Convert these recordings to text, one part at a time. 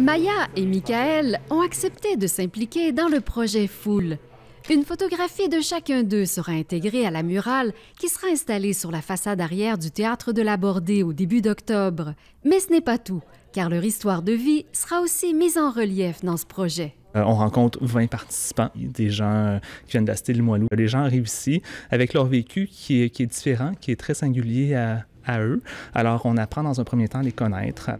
Maya et Michael ont accepté de s'impliquer dans le projet Foule. Une photographie de chacun d'eux sera intégrée à la murale qui sera installée sur la façade arrière du théâtre de la Bordée au début d'octobre. Mais ce n'est pas tout, car leur histoire de vie sera aussi mise en relief dans ce projet. Euh, on rencontre 20 participants, des gens euh, qui viennent de la cité Limoilou. Les gens arrivent ici avec leur vécu qui est, qui est différent, qui est très singulier à, à eux. Alors, on apprend dans un premier temps à les connaître.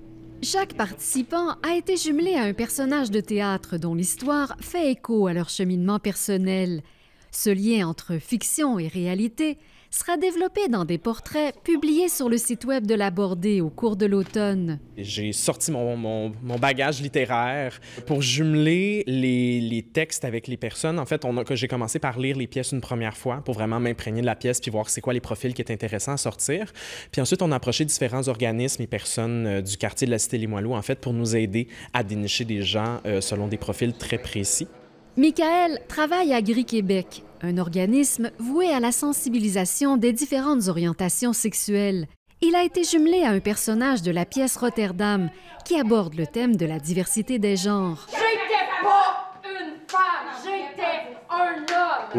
Chaque participant a été jumelé à un personnage de théâtre dont l'histoire fait écho à leur cheminement personnel. Ce lien entre fiction et réalité sera développé dans des portraits publiés sur le site web de la Bordée au cours de l'automne. J'ai sorti mon, mon, bagage littéraire pour jumeler les, les, textes avec les personnes. En fait, j'ai commencé par lire les pièces une première fois pour vraiment m'imprégner de la pièce puis voir c'est quoi les profils qui étaient intéressants à sortir. Puis ensuite, on a approché différents organismes et personnes euh, du quartier de la Cité Limoilou, en fait, pour nous aider à dénicher des gens euh, selon des profils très précis. Michael travaille à Gris-Québec, un organisme voué à la sensibilisation des différentes orientations sexuelles. Il a été jumelé à un personnage de la pièce Rotterdam qui aborde le thème de la diversité des genres.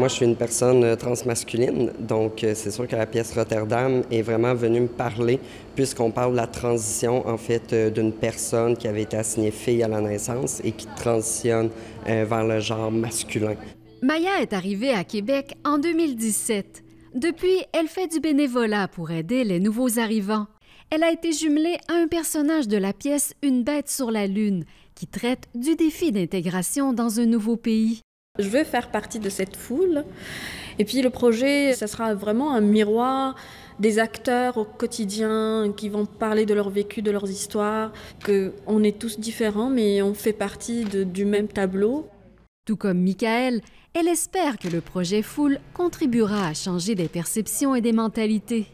Moi, je suis une personne euh, transmasculine, donc euh, c'est sûr que la pièce Rotterdam est vraiment venue me parler, puisqu'on parle de la transition, en fait, euh, d'une personne qui avait été assignée fille à la naissance et qui transitionne vers le genre masculin. Maya est arrivée à Québec en 2017. Depuis, elle fait du bénévolat pour aider les nouveaux arrivants. Elle a été jumelée à un personnage de la pièce Une bête sur la Lune, qui traite du défi d'intégration dans un nouveau pays. Je veux faire partie de cette foule. Et puis le projet, ça sera vraiment un miroir des acteurs au quotidien qui vont parler de leur vécu, de leurs histoires, que on est tous différents, mais on fait partie du même tableau. Tout comme Michael, elle espère que le projet Foule contribuera à changer des perceptions et des mentalités.